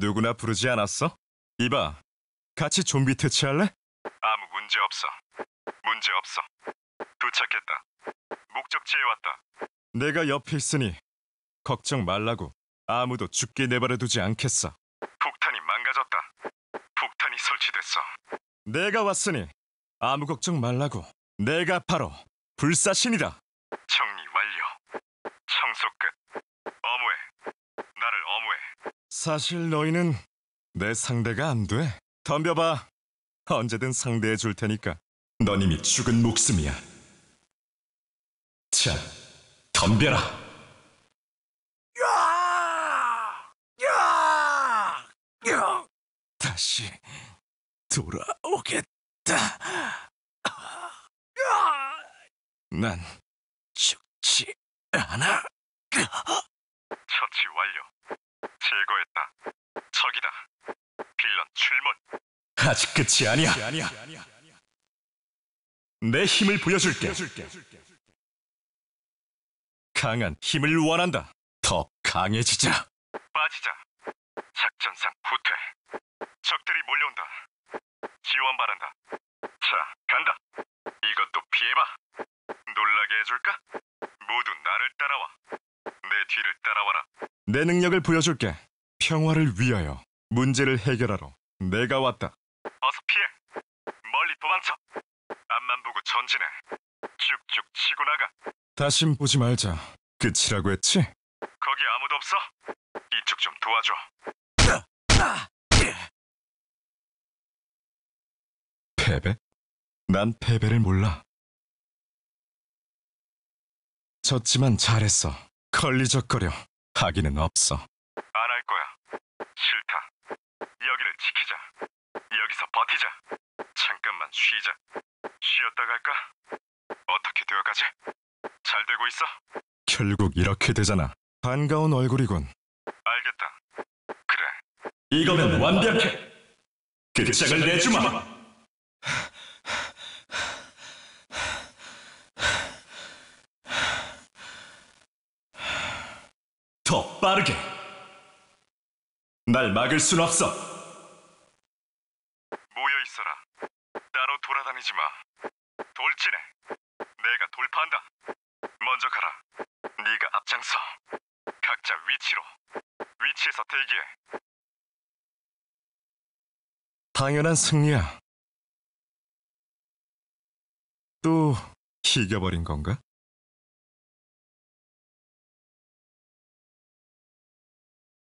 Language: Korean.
누구나 부르지 않았어? 이봐, 같이 좀비 퇴치할래? 아무 문제 없어. 문제 없어. 도착했다. 목적지에 왔다. 내가 옆에 있으니 걱정 말라고. 아무도 죽게 내버려두지 않겠어. 폭탄이 망가졌다. 폭탄이 설치됐어. 내가 왔으니 아무 걱정 말라고. 내가 바로 불사신이다. 정리 완료. 청소 끝. 어무해. 나를 어무해. 사실 너희는 내 상대가 안 돼. 덤벼봐. 언제든 상대해 줄 테니까. 넌 이미 죽은 목숨이야. 자, 덤벼라. 다시 돌아오겠다. 난 죽지 않아. 처치 완료. 제거했다. 적이다. 빌런 출몰. 아직 끝이 아니야. 내 힘을 보여줄게. 강한 힘을 원한다. 더 강해지자. 빠지자. 작전상 후퇴. 적들이 몰려온다. 지원 바란다. 자, 간다. 이것도 피해봐. 놀라게 해줄까? 모두 나를 따라와. 내 뒤를 따라와라. 내 능력을 보여줄게. 평화를 위하여 문제를 해결하러 내가 왔다. 어서 피해. 멀리 도망쳐. 앞만 보고 전진해. 쭉쭉 치고 나가. 다신 보지 말자. 끝이라고 했지? 거기 아무도 없어? 이쪽 좀 도와줘. 패배? 난 패배를 몰라. 졌지만 잘했어. 걸리적거려. 하기는 없어. 안 할 거야. 싫다. 여기를 지키자. 여기서 버티자. 잠깐만 쉬자. 쉬었다 갈까? 어떻게 되어가지? 잘 되고 있어? 결국 이렇게 되잖아. 반가운 얼굴이군. 알겠다. 그래. 이거면 완벽해. 끝장을 내주마. 더 빠르게. 날 막을 순 없어. 모여 있어라. 따로 돌아다니지 마. 돌진해. 내가 돌파한다. 먼저 가라. 네가 앞장서. 각자 위치로. 위치에서 대기해. 당연한 승리야. 또 이겨버린 건가?